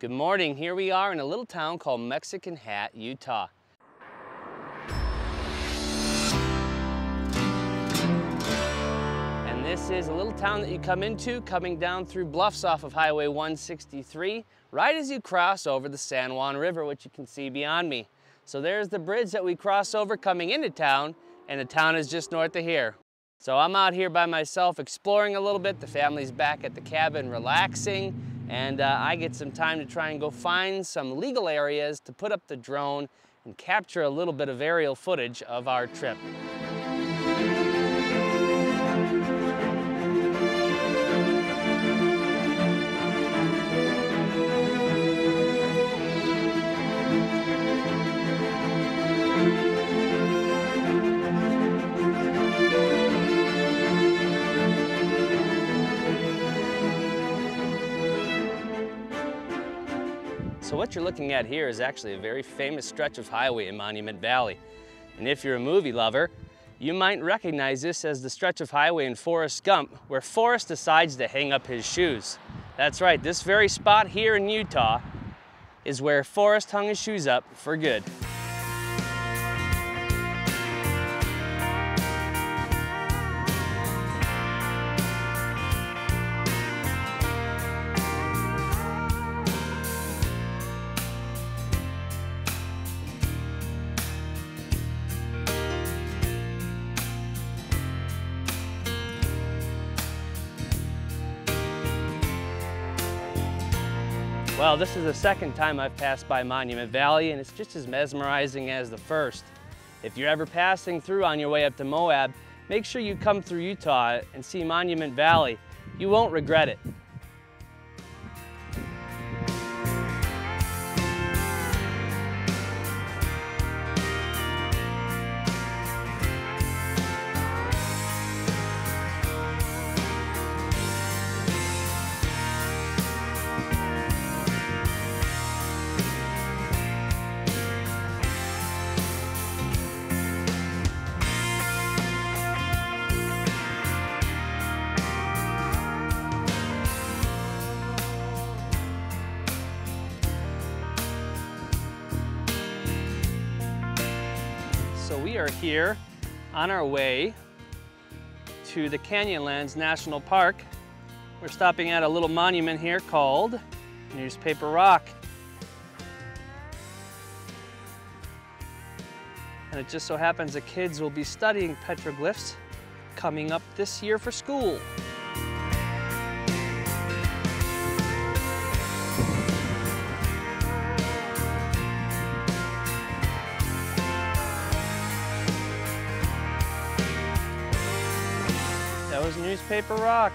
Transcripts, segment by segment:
Good morning. Here we are in a little town called Mexican Hat, Utah. And this is a little town that you come into coming down through bluffs off of Highway 163, right as you cross over the San Juan River, which you can see beyond me. So there's the bridge that we cross over coming into town, and the town is just north of here. So I'm out here by myself exploring a little bit. The family's back at the cabin relaxing and uh, I get some time to try and go find some legal areas to put up the drone and capture a little bit of aerial footage of our trip. So what you're looking at here is actually a very famous stretch of highway in Monument Valley. And if you're a movie lover, you might recognize this as the stretch of highway in Forrest Gump, where Forrest decides to hang up his shoes. That's right, this very spot here in Utah is where Forrest hung his shoes up for good. Well, this is the second time I've passed by Monument Valley and it's just as mesmerizing as the first. If you're ever passing through on your way up to Moab, make sure you come through Utah and see Monument Valley. You won't regret it. We are here on our way to the Canyonlands National Park. We're stopping at a little monument here called Newspaper Rock. And it just so happens the kids will be studying petroglyphs coming up this year for school. Was Newspaper Rock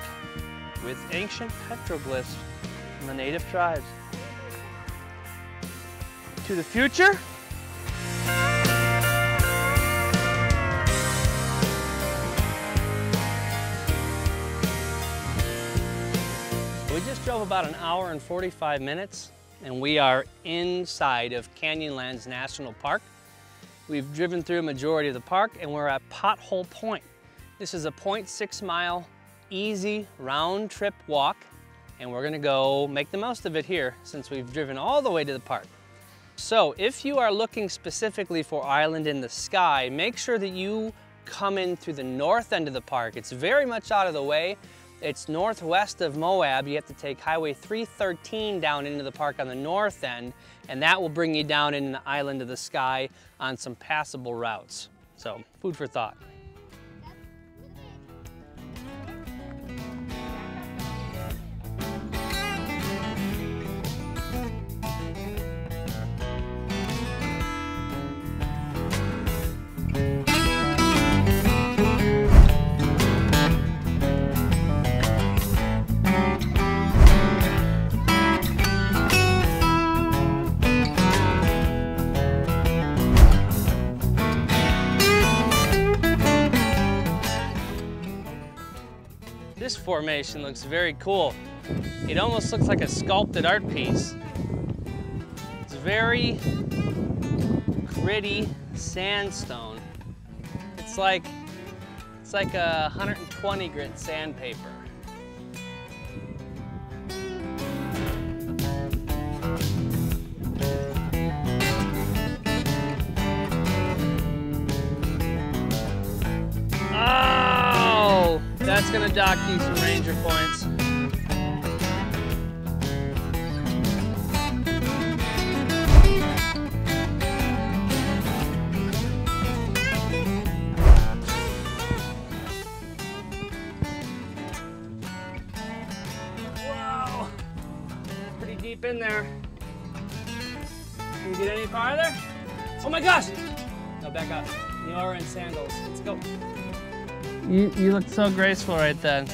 with ancient petroglyphs from the native tribes. To the future? We just drove about an hour and 45 minutes and we are inside of Canyonlands National Park. We've driven through a majority of the park and we're at Pothole Point. This is a 0.6 mile easy round trip walk and we're gonna go make the most of it here since we've driven all the way to the park. So if you are looking specifically for Island in the Sky, make sure that you come in through the north end of the park. It's very much out of the way. It's northwest of Moab. You have to take Highway 313 down into the park on the north end, and that will bring you down in the Island of the Sky on some passable routes. So, food for thought. This formation looks very cool. It almost looks like a sculpted art piece. It's very gritty sandstone. It's like it's like a 120 grit sandpaper. Gonna dock you some ranger points. Whoa, pretty deep in there. Can we get any farther? Oh my gosh! No, back up. You are in sandals. Let's go. You, you looked so graceful right then.